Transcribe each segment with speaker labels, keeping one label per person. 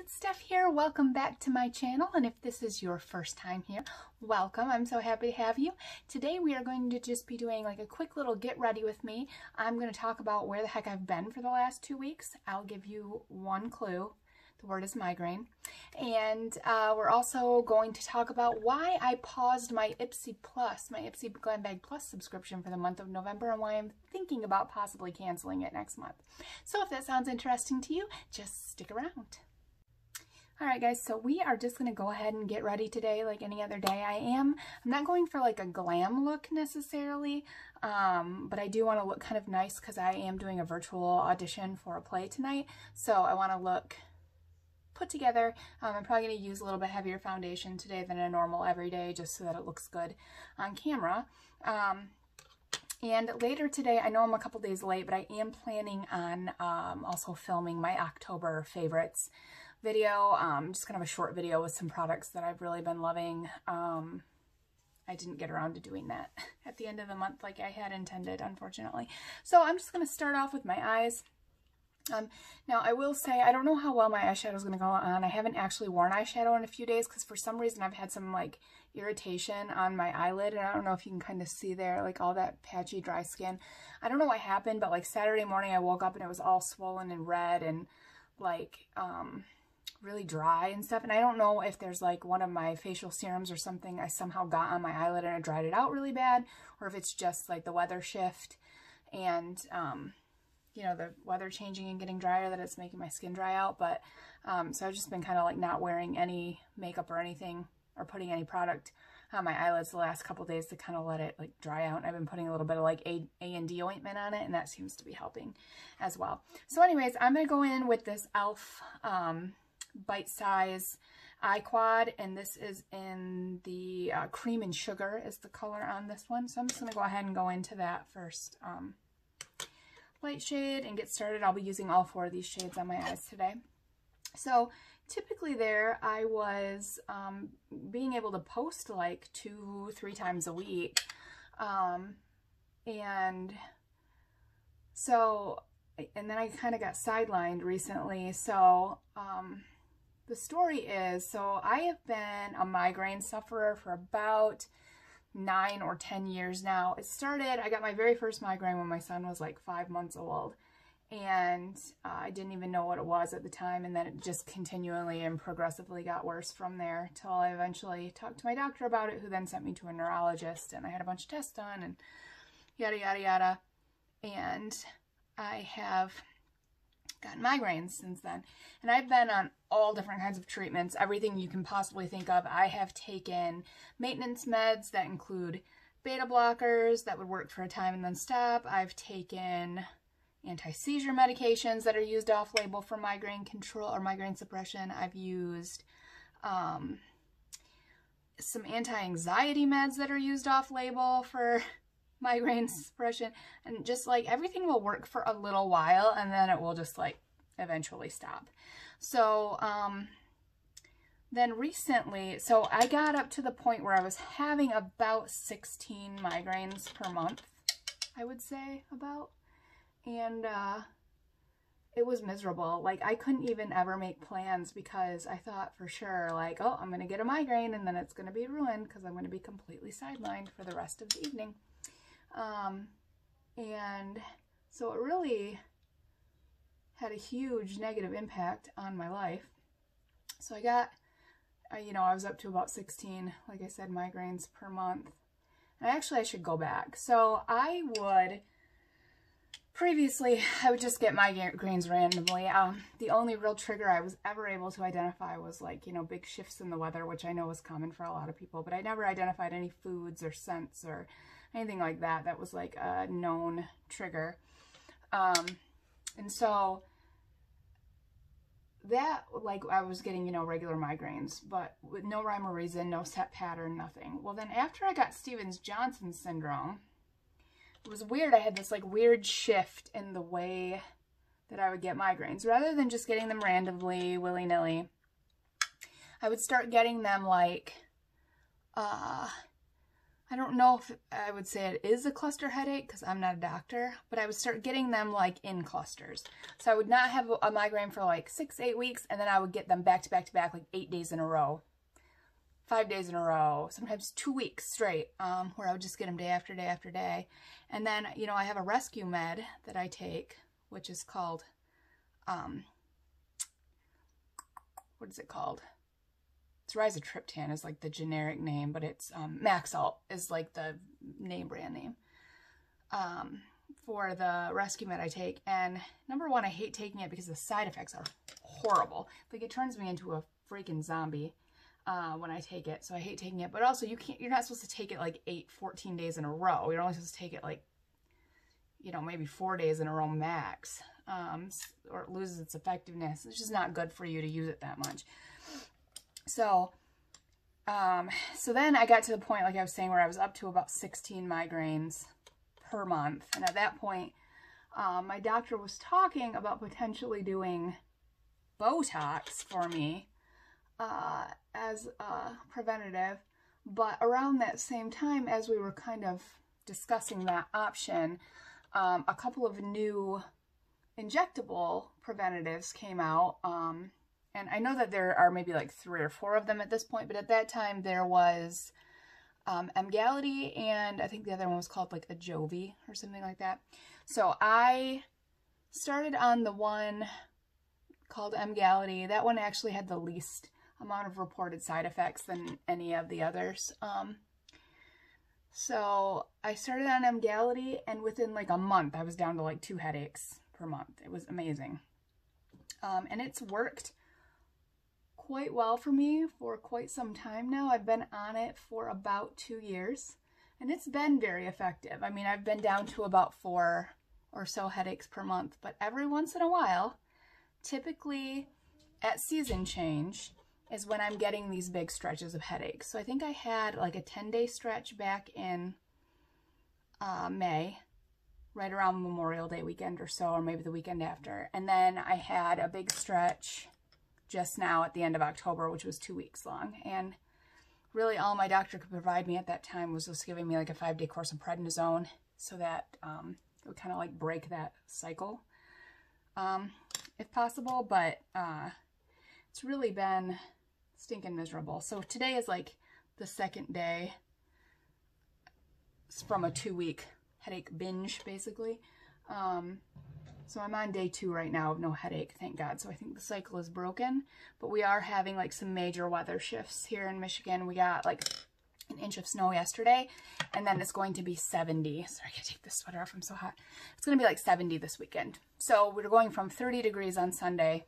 Speaker 1: it's Steph here. Welcome back to my channel. And if this is your first time here, welcome. I'm so happy to have you. Today we are going to just be doing like a quick little get ready with me. I'm going to talk about where the heck I've been for the last two weeks. I'll give you one clue. The word is migraine. And uh, we're also going to talk about why I paused my Ipsy Plus, my Ipsy Glam Bag Plus subscription for the month of November and why I'm thinking about possibly canceling it next month. So if that sounds interesting to you, just stick around. All right, guys, so we are just going to go ahead and get ready today like any other day. I am, I'm not going for like a glam look necessarily, um, but I do want to look kind of nice because I am doing a virtual audition for a play tonight. So I want to look put together. Um, I'm probably going to use a little bit heavier foundation today than a normal everyday just so that it looks good on camera. Um, and later today, I know I'm a couple days late, but I am planning on um, also filming my October favorites video, um, just kind of a short video with some products that I've really been loving. Um, I didn't get around to doing that at the end of the month like I had intended, unfortunately. So I'm just going to start off with my eyes. Um, now, I will say, I don't know how well my eyeshadow is going to go on. I haven't actually worn eyeshadow in a few days because for some reason I've had some, like, irritation on my eyelid. And I don't know if you can kind of see there, like, all that patchy dry skin. I don't know what happened, but, like, Saturday morning I woke up and it was all swollen and red and, like, um, really dry and stuff. And I don't know if there's like one of my facial serums or something I somehow got on my eyelid and it dried it out really bad, or if it's just like the weather shift and, um, you know, the weather changing and getting drier that it's making my skin dry out. But, um, so I've just been kind of like not wearing any makeup or anything or putting any product on my eyelids the last couple days to kind of let it like dry out. And I've been putting a little bit of like A, A and D ointment on it and that seems to be helping as well. So anyways, I'm going to go in with this e.l.f. Um, bite size eye quad and this is in the uh, cream and sugar is the color on this one. So I'm just going to go ahead and go into that first um, light shade and get started. I'll be using all four of these shades on my eyes today. So typically there I was um, being able to post like two three times a week um, and so and then I kind of got sidelined recently so um, the story is, so I have been a migraine sufferer for about nine or 10 years now. It started, I got my very first migraine when my son was like five months old. And uh, I didn't even know what it was at the time. And then it just continually and progressively got worse from there till I eventually talked to my doctor about it, who then sent me to a neurologist. And I had a bunch of tests done and yada, yada, yada. And I have gotten migraines since then. And I've been on all different kinds of treatments, everything you can possibly think of. I have taken maintenance meds that include beta blockers that would work for a time and then stop. I've taken anti-seizure medications that are used off-label for migraine control or migraine suppression. I've used um, some anti-anxiety meds that are used off-label for migraine suppression and just like everything will work for a little while and then it will just like eventually stop. So um, then recently, so I got up to the point where I was having about 16 migraines per month, I would say about. And uh, it was miserable. Like I couldn't even ever make plans because I thought for sure like, oh, I'm going to get a migraine and then it's going to be ruined because I'm going to be completely sidelined for the rest of the evening. Um, and so it really had a huge negative impact on my life. So I got, you know, I was up to about 16, like I said, migraines per month. And actually I should go back. So I would, previously, I would just get migraines randomly. Um, the only real trigger I was ever able to identify was like, you know, big shifts in the weather, which I know is common for a lot of people, but I never identified any foods or scents or anything like that that was like a known trigger. Um, and so that, like, I was getting, you know, regular migraines, but with no rhyme or reason, no set pattern, nothing. Well, then after I got Stevens-Johnson syndrome, it was weird. I had this, like, weird shift in the way that I would get migraines. Rather than just getting them randomly, willy-nilly, I would start getting them, like, uh, I don't know if I would say it is a cluster headache because I'm not a doctor, but I would start getting them like in clusters. So I would not have a migraine for like six, eight weeks, and then I would get them back to back to back like eight days in a row, five days in a row, sometimes two weeks straight, um, where I would just get them day after day after day. And then, you know, I have a rescue med that I take, which is called, um, what is it called? It's rizatriptan is like the generic name, but it's um, Maxalt is like the name brand name um, for the rescue med I take. And number one, I hate taking it because the side effects are horrible. Like it turns me into a freaking zombie uh, when I take it. So I hate taking it. But also you can't, you're not supposed to take it like 8, 14 days in a row. You're only supposed to take it like, you know, maybe four days in a row max. Um, or it loses its effectiveness. It's just not good for you to use it that much. So, um, so then I got to the point, like I was saying, where I was up to about 16 migraines per month. And at that point, um, my doctor was talking about potentially doing Botox for me uh, as a preventative. But around that same time, as we were kind of discussing that option, um, a couple of new injectable preventatives came out. Um, and I know that there are maybe like three or four of them at this point, but at that time there was um, Emgality and I think the other one was called like a Ajovy or something like that. So I started on the one called Emgality. That one actually had the least amount of reported side effects than any of the others. Um, so I started on Emgality and within like a month I was down to like two headaches per month. It was amazing. Um, and it's worked quite well for me for quite some time now. I've been on it for about two years and it's been very effective. I mean, I've been down to about four or so headaches per month, but every once in a while, typically at season change, is when I'm getting these big stretches of headaches. So I think I had like a 10 day stretch back in uh, May, right around Memorial Day weekend or so, or maybe the weekend after. And then I had a big stretch just now at the end of October, which was two weeks long. And really all my doctor could provide me at that time was just giving me like a five-day course of prednisone so that um, it would kind of like break that cycle um, if possible. But uh, it's really been stinking miserable. So today is like the second day from a two-week headache binge, basically. Um, so I'm on day two right now of no headache, thank God. So I think the cycle is broken, but we are having like some major weather shifts here in Michigan. We got like an inch of snow yesterday, and then it's going to be 70. Sorry, I gotta take this sweater off, I'm so hot. It's gonna be like 70 this weekend. So we're going from 30 degrees on Sunday,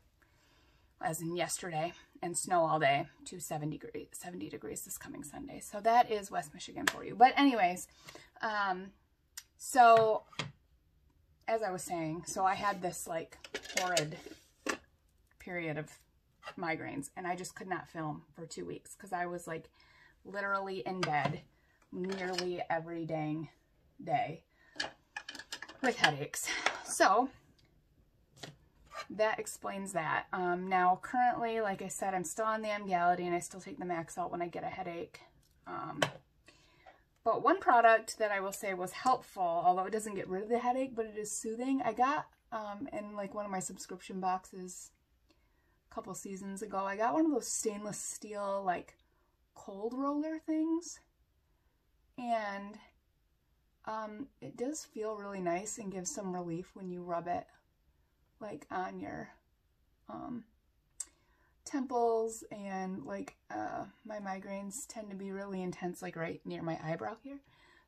Speaker 1: as in yesterday, and snow all day to 70 degrees, 70 degrees this coming Sunday. So that is West Michigan for you. But anyways, um, so as I was saying, so I had this like horrid period of migraines and I just could not film for two weeks because I was like literally in bed nearly every dang day with headaches. So that explains that. Um, now currently, like I said, I'm still on the Emgality and I still take the Maxalt when I get a headache. Um, but one product that I will say was helpful, although it doesn't get rid of the headache, but it is soothing. I got um, in like one of my subscription boxes a couple seasons ago, I got one of those stainless steel like cold roller things. And um, it does feel really nice and gives some relief when you rub it like on your um, temples and like uh, my migraines tend to be really intense like right near my eyebrow here.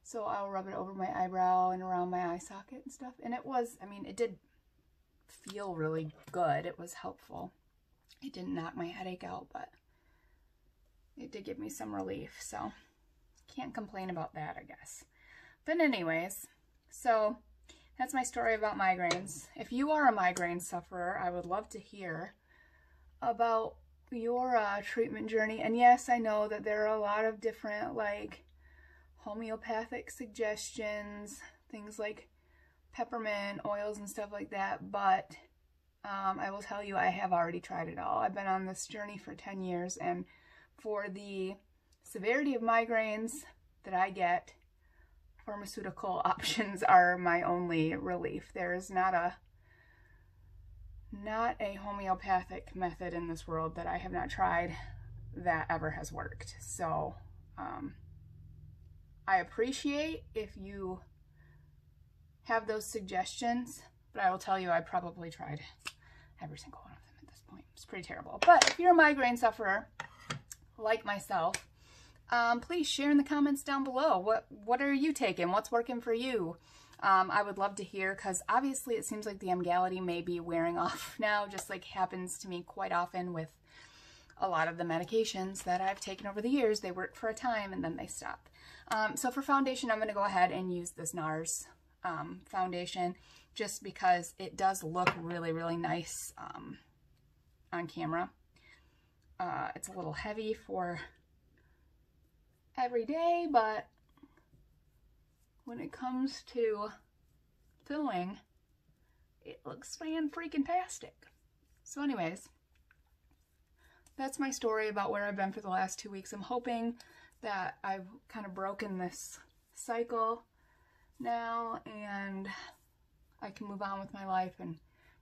Speaker 1: So I'll rub it over my eyebrow and around my eye socket and stuff. And it was, I mean, it did feel really good. It was helpful. It didn't knock my headache out, but it did give me some relief. So can't complain about that, I guess. But anyways, so that's my story about migraines. If you are a migraine sufferer, I would love to hear about your uh, treatment journey. And yes, I know that there are a lot of different like homeopathic suggestions, things like peppermint oils and stuff like that. But um, I will tell you, I have already tried it all. I've been on this journey for 10 years. And for the severity of migraines, that I get, pharmaceutical options are my only relief. There is not a not a homeopathic method in this world that I have not tried that ever has worked. So um, I appreciate if you have those suggestions, but I will tell you I probably tried every single one of them at this point. It's pretty terrible. But if you're a migraine sufferer, like myself, um, please share in the comments down below. What, what are you taking? What's working for you? Um, I would love to hear because obviously it seems like the Emgality may be wearing off now, just like happens to me quite often with a lot of the medications that I've taken over the years. They work for a time and then they stop. Um, so for foundation, I'm going to go ahead and use this NARS um, foundation just because it does look really, really nice um, on camera. Uh, it's a little heavy for every day, but when it comes to filming, it looks fan freaking tastic. So anyways, that's my story about where I've been for the last two weeks. I'm hoping that I've kind of broken this cycle now and I can move on with my life and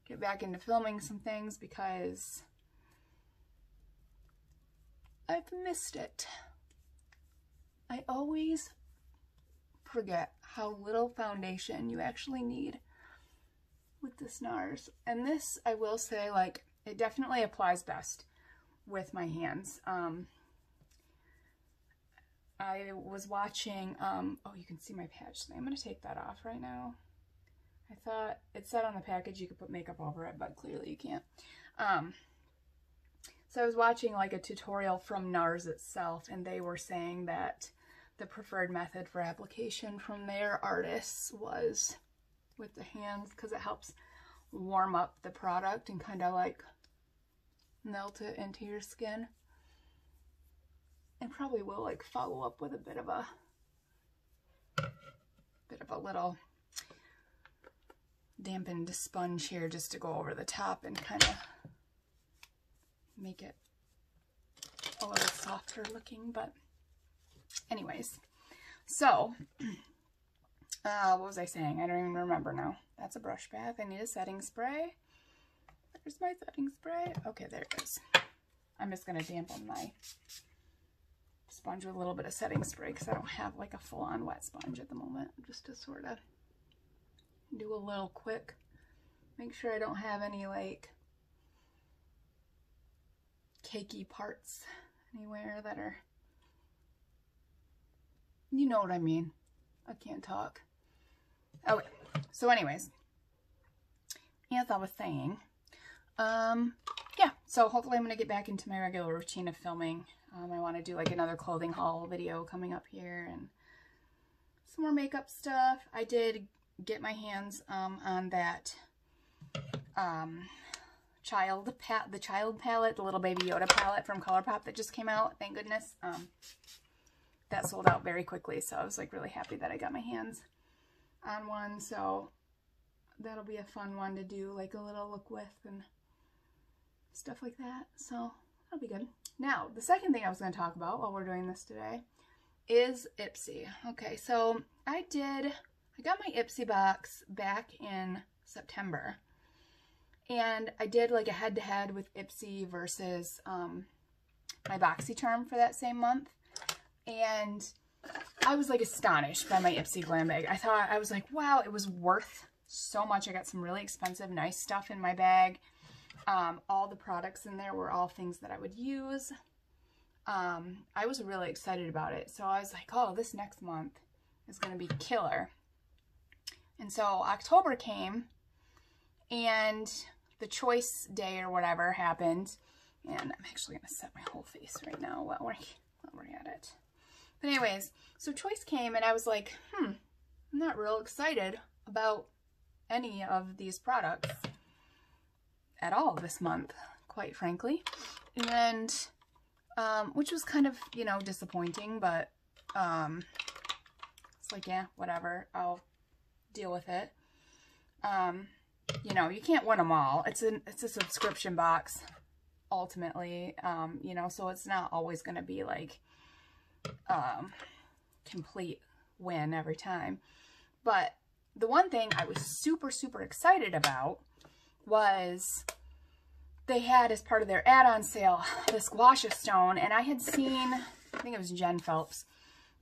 Speaker 1: get back into filming some things because I've missed it. I always forget how little foundation you actually need with the NARS. And this, I will say, like, it definitely applies best with my hands. Um, I was watching, um, oh, you can see my patch. I'm going to take that off right now. I thought it said on the package you could put makeup over it, but clearly you can't. Um, so I was watching like a tutorial from NARS itself, and they were saying that the preferred method for application from their artists was with the hands because it helps warm up the product and kind of like melt it into your skin. And probably will like follow up with a bit of a bit of a little dampened sponge here just to go over the top and kind of make it a little softer looking, but anyways. So, uh, what was I saying? I don't even remember now. That's a brush bath. I need a setting spray. There's my setting spray. Okay, there it is. I'm just going to dampen my sponge with a little bit of setting spray because I don't have like a full-on wet sponge at the moment. Just to sort of do a little quick. Make sure I don't have any like cakey parts anywhere that are, you know what I mean. I can't talk. Okay, so anyways, as I was saying, um, yeah, so hopefully I'm going to get back into my regular routine of filming. Um, I want to do like another clothing haul video coming up here and some more makeup stuff. I did get my hands um, on that um, child pat the child palette, the little baby Yoda palette from Colourpop that just came out. Thank goodness. Um, that sold out very quickly, so I was like really happy that I got my hands on one. So that'll be a fun one to do like a little look with and stuff like that. So that'll be good. Now, the second thing I was going to talk about while we're doing this today is Ipsy. Okay, so I did I got my Ipsy box back in September. And I did like a head-to-head -head with Ipsy versus um, my BoxyCharm for that same month. And I was like astonished by my Ipsy glam bag. I thought, I was like, wow, it was worth so much. I got some really expensive, nice stuff in my bag. Um, all the products in there were all things that I would use. Um, I was really excited about it. So I was like, oh, this next month is going to be killer. And so October came and the choice day or whatever happened. And I'm actually going to set my whole face right now while we're, while we're at it. But anyways, so choice came and I was like, hmm, I'm not real excited about any of these products at all this month, quite frankly. And, um, which was kind of, you know, disappointing, but, um, it's like, yeah, whatever. I'll deal with it. Um, you know, you can't win them all. It's a, it's a subscription box, ultimately, um, you know, so it's not always going to be like, um, complete win every time. But the one thing I was super, super excited about was they had as part of their add-on sale this guasha stone and I had seen, I think it was Jen Phelps,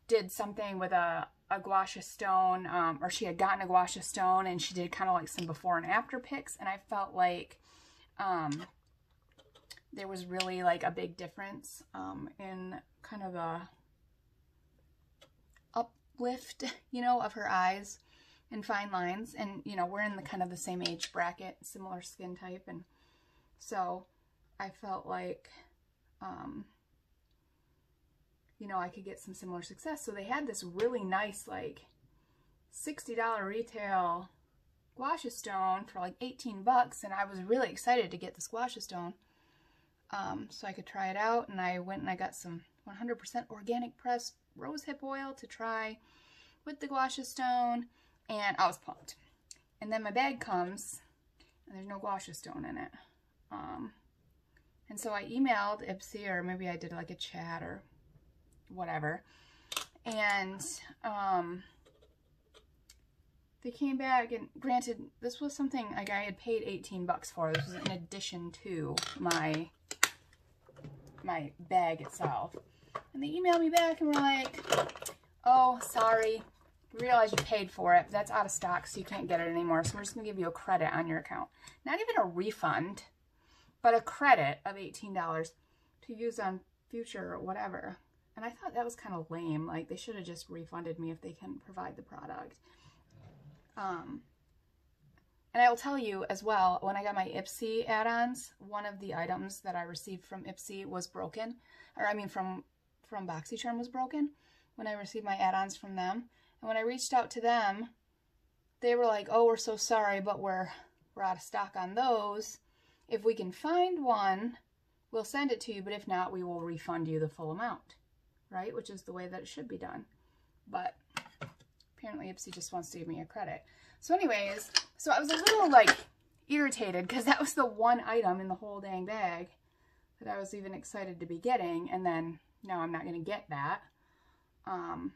Speaker 1: did something with a, a guasha stone um, or she had gotten a guasha stone and she did kind of like some before and after pics and I felt like um, there was really like a big difference um, in kind of the uplift, you know, of her eyes and fine lines. And, you know, we're in the kind of the same age bracket, similar skin type. And so I felt like, um, you know, I could get some similar success. So they had this really nice, like, $60 retail guasha stone for like 18 bucks. And I was really excited to get this guasha stone um, so I could try it out. And I went and I got some 100% organic pressed rosehip oil to try with the guasha stone. And I was pumped. And then my bag comes and there's no guasha stone in it. Um, and so I emailed Ipsy or maybe I did like a chat or whatever. And um, they came back and granted this was something like I had paid 18 bucks for. This was in addition to my my bag itself. And they emailed me back and were like, oh, sorry. We realize you paid for it. That's out of stock, so you can't get it anymore. So we're just going to give you a credit on your account. Not even a refund, but a credit of $18 to use on future or whatever. And I thought that was kind of lame. Like, they should have just refunded me if they couldn't provide the product. Um, and I will tell you as well, when I got my Ipsy add-ons, one of the items that I received from Ipsy was broken. Or I mean from, from BoxyCharm was broken when I received my add-ons from them. And when I reached out to them, they were like, oh, we're so sorry, but we're, we're out of stock on those. If we can find one, we'll send it to you, but if not, we will refund you the full amount, right? Which is the way that it should be done. But apparently Ipsy just wants to give me a credit. So anyways, so I was a little like irritated because that was the one item in the whole dang bag that I was even excited to be getting. And then now I'm not going to get that. Um,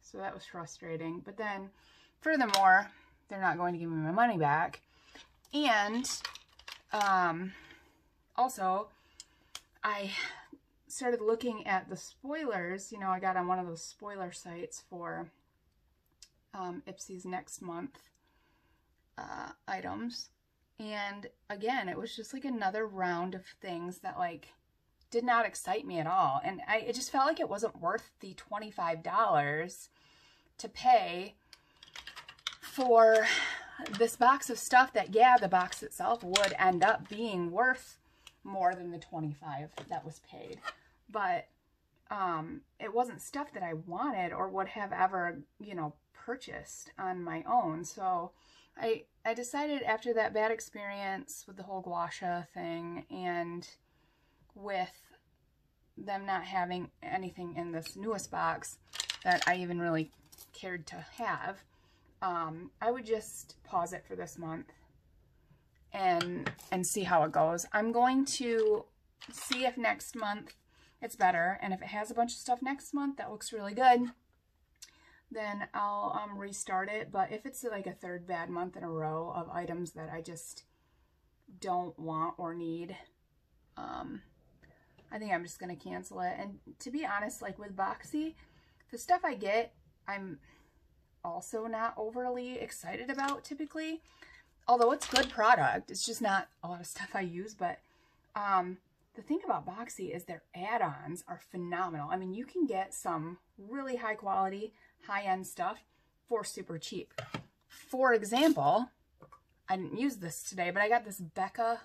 Speaker 1: so that was frustrating. But then furthermore, they're not going to give me my money back. And um, also, I started looking at the spoilers. You know, I got on one of those spoiler sites for um, Ipsy's next month uh, items. And again, it was just like another round of things that like did not excite me at all. And I it just felt like it wasn't worth the $25 to pay for this box of stuff that, yeah, the box itself would end up being worth more than the 25 that was paid. But um, it wasn't stuff that I wanted or would have ever, you know, purchased on my own. So I, I decided after that bad experience with the whole guasha thing and with them not having anything in this newest box that I even really cared to have, um, I would just pause it for this month and and see how it goes. I'm going to see if next month it's better, and if it has a bunch of stuff next month that looks really good, then I'll um, restart it. But if it's like a third bad month in a row of items that I just don't want or need, um, I think I'm just going to cancel it. And to be honest, like with Boxy, the stuff I get, I'm also not overly excited about typically. Although it's good product, it's just not a lot of stuff I use. But um, the thing about Boxy is their add-ons are phenomenal. I mean, you can get some really high quality, high-end stuff for super cheap. For example, I didn't use this today, but I got this Becca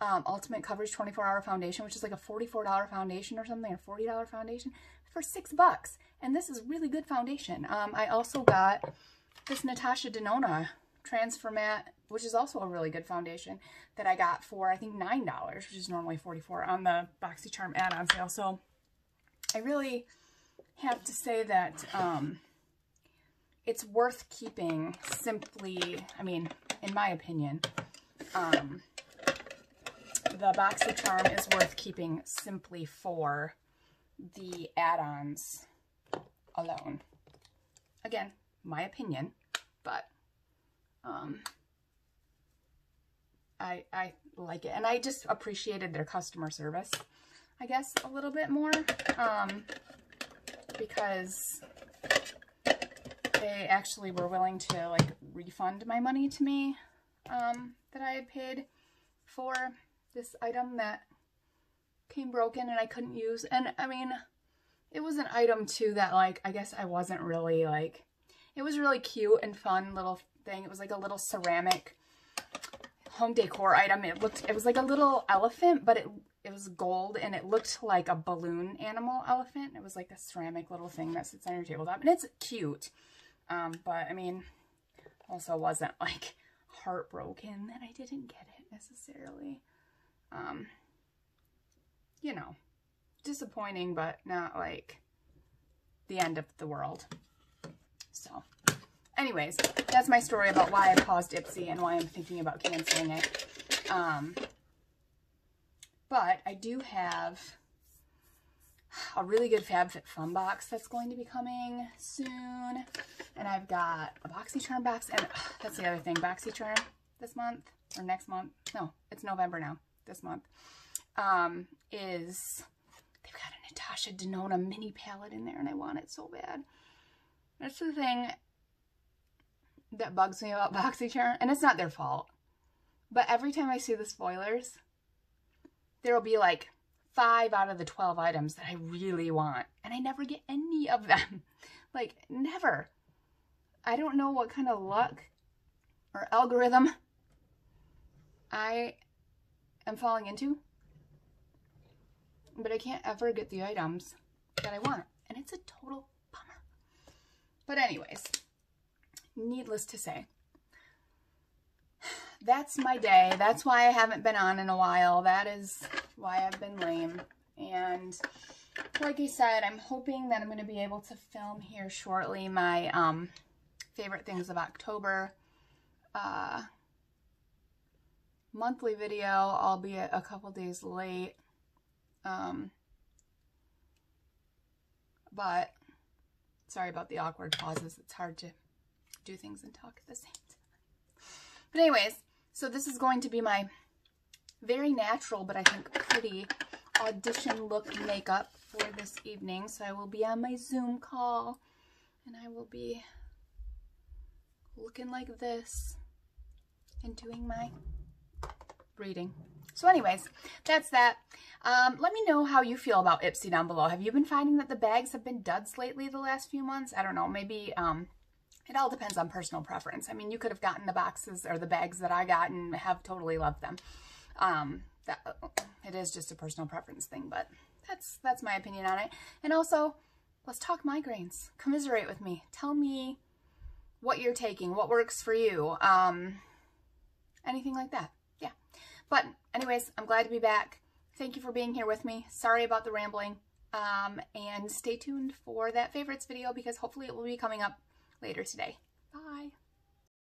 Speaker 1: um, Ultimate Coverage 24-Hour Foundation, which is like a $44 foundation or something, or $40 foundation, for six bucks. And this is really good foundation. Um, I also got this Natasha Denona Transformat, which is also a really good foundation that I got for, I think, $9, which is normally 44 on the BoxyCharm add-on sale. So I really have to say that um, it's worth keeping simply, I mean, in my opinion, um, the BoxyCharm is worth keeping simply for the add-ons alone. Again, my opinion, but um, I, I like it. And I just appreciated their customer service, I guess, a little bit more. Um, because they actually were willing to like refund my money to me um, that I had paid for this item that came broken and I couldn't use. And I mean, it was an item too that like, I guess I wasn't really like, it was really cute and fun little thing. It was like a little ceramic home decor item. It looked, it was like a little elephant, but it, it was gold and it looked like a balloon animal elephant. It was like a ceramic little thing that sits on your tabletop and it's cute. Um, but I mean, also wasn't like heartbroken that I didn't get it necessarily. Um, you know, disappointing, but not like the end of the world. So, anyways, that's my story about why I paused Ipsy and why I'm thinking about canceling it. Um, but I do have a really good FabFitFun box that's going to be coming soon. And I've got a BoxyCharm box. And that's the other thing. BoxyCharm this month or next month. No, it's November now. This month. Um, is they've got a Natasha Denona mini palette in there and I want it so bad. That's the thing that bugs me about BoxyCharm. And it's not their fault. But every time I see the spoilers, there will be like five out of the 12 items that I really want. And I never get any of them. like, never. I don't know what kind of luck or algorithm I am falling into. But I can't ever get the items that I want. And it's a total bummer. But anyways, needless to say, that's my day. That's why I haven't been on in a while. That is why I've been lame. And like I said, I'm hoping that I'm going to be able to film here shortly my um, favorite things of October uh, monthly video, albeit a couple days late. Um, but sorry about the awkward pauses. It's hard to do things and talk at the same time. But anyways, so this is going to be my very natural, but I think pretty audition look makeup for this evening. So I will be on my Zoom call and I will be looking like this and doing my reading. So anyways, that's that. Um, let me know how you feel about Ipsy down below. Have you been finding that the bags have been duds lately the last few months? I don't know. Maybe um, it all depends on personal preference. I mean, you could have gotten the boxes or the bags that I got and have totally loved them. Um, that, it is just a personal preference thing, but that's, that's my opinion on it. And also, let's talk migraines. Commiserate with me. Tell me what you're taking, what works for you, um, anything like that. But anyways, I'm glad to be back. Thank you for being here with me. Sorry about the rambling. Um, and stay tuned for that favorites video because hopefully it will be coming up later today. Bye.